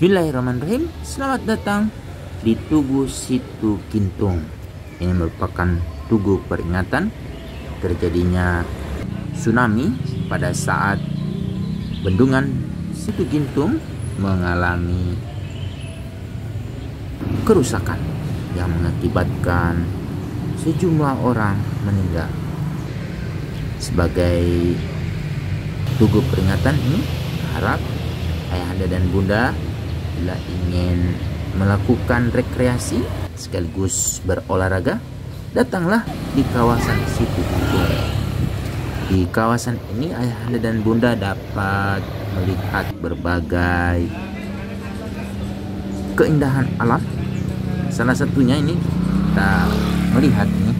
Bismillahirrahmanirrahim Selamat datang di Tugu Situ Kintung Ini merupakan tugu peringatan Terjadinya tsunami pada saat Bendungan Situ Gintung mengalami kerusakan yang mengakibatkan sejumlah orang meninggal. Sebagai tugu peringatan ini, harap ayahanda dan bunda bila ingin melakukan rekreasi sekaligus berolahraga, datanglah di kawasan situ Gunung. Di kawasan ini ayahanda dan bunda dapat melihat berbagai keindahan alam. Salah satunya ini kita melihat nih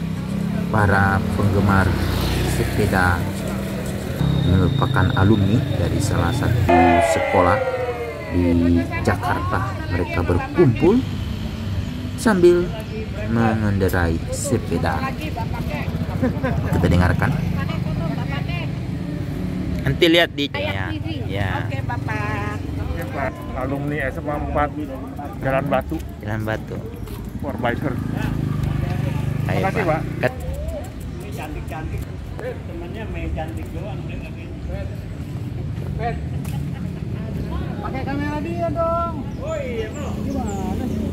para penggemar sepeda merupakan alumni dari salah satu sekolah di Jakarta. Mereka berkumpul sambil mengendarai sepeda. Kita dengarkan. Nanti lihat di ya ya. Oke bapak alumni SMA 4 Jalan Batu. Jalan Batu. Warbiker Ayo, Makasih, Pak. Kat. cantik-cantik temennya main cantik doang pakai kamera dia dong. Oh iya mau gimana sih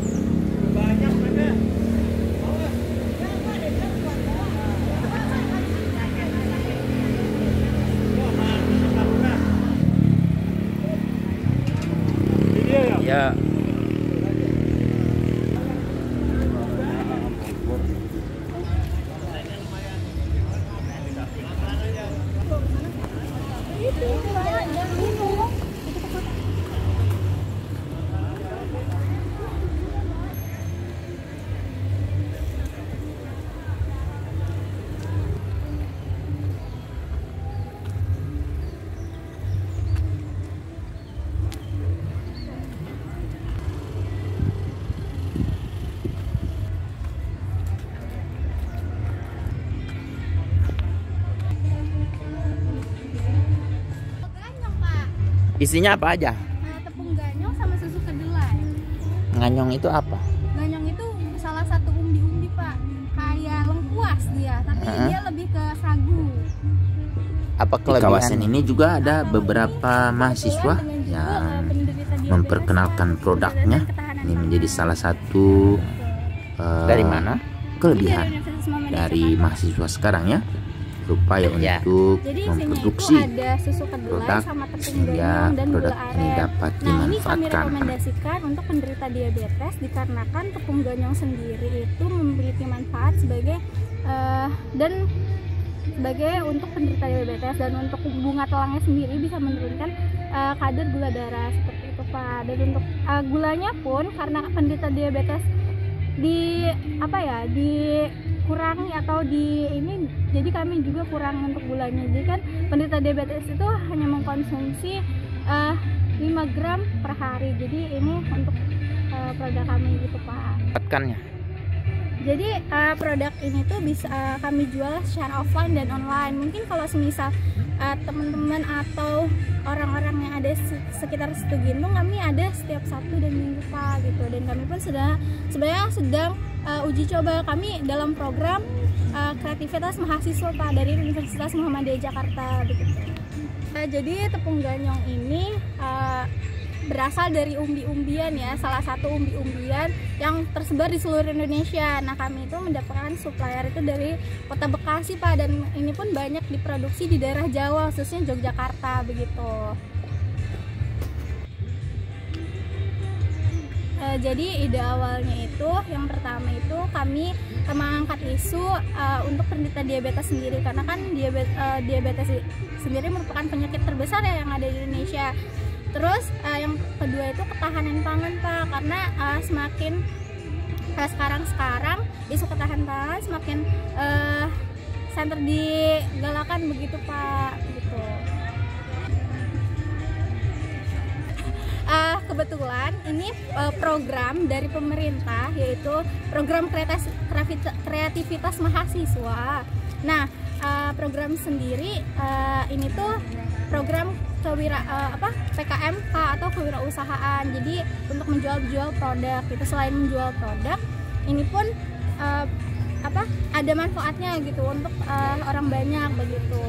isinya apa aja? Nah, tepung ganyong sama susu kedelai. nganyong itu apa? Ganyong itu salah satu umbi-umbi pak, kayak lengkuas dia, tapi Hah? dia lebih ke sagu. apa kelebihan? kawasan ini juga ada beberapa mahasiswa yang memperkenalkan produknya. ini menjadi salah satu eh, dari mana? kelebihan dari mahasiswa sekarang ya berupaya untuk Jadi memproduksi ada susu kedelai produk sama tepung sehingga ganyong dan produk gula ini aren. dapat Nah ini kami dimanfaatkan. rekomendasikan untuk penderita diabetes dikarenakan tepung ganyong sendiri itu memiliki manfaat sebagai eh, dan sebagai untuk penderita diabetes dan untuk bunga tulangnya sendiri bisa menurunkan eh, kadar gula darah seperti itu pak. Dan untuk eh, gulanya pun karena penderita diabetes di apa ya dikurangi atau di ini jadi kami juga kurang untuk gulanya. Jadi kan penderita diabetes itu hanya mengkonsumsi eh, 5 gram per hari. Jadi ini untuk eh, produk kami gitu pak. Dapatkannya? Jadi eh, produk ini tuh bisa eh, kami jual secara offline dan online. Mungkin kalau semisal eh, teman-teman atau orang-orang yang ada se- sekitar situ gintung kami ada setiap Sabtu dan Minggu pak gitu. Dan kami pun sedang sebenarnya sedang eh, uji coba kami dalam program eh, kreativitas mahasiswa pak dari Universitas Muhammadiyah Jakarta begitu. Eh, jadi tepung ganyong ini eh, berasal dari umbi-umbian ya salah satu umbi-umbian yang tersebar di seluruh Indonesia. Nah kami itu mendapatkan supplier itu dari kota Bekasi pak dan ini pun banyak diproduksi di daerah Jawa khususnya Yogyakarta begitu jadi ide awalnya itu yang pertama itu kami mengangkat isu eh, untuk penderita diabetes sendiri karena kan diabetes, diabetes i- sendiri merupakan penyakit terbesar ya yang ada di Indonesia. Terus eh, yang kedua itu ketahanan pangan pak karena eh, semakin eh, sekarang-sekarang isu ketahanan pangan semakin eh, center digalakan begitu pak gitu. Eh, kebetulan ini eh, program dari pemerintah yaitu program kreativitas mahasiswa. Nah, eh, program sendiri eh, ini tuh program kewira uh, apa PKMK atau kewirausahaan. Jadi untuk menjual-jual produk. Itu selain menjual produk ini pun uh, apa ada manfaatnya gitu untuk uh, orang banyak begitu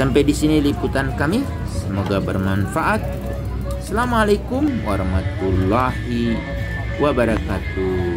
Sampai di sini liputan kami. Semoga bermanfaat. Assalamualaikum warahmatullahi wabarakatuh.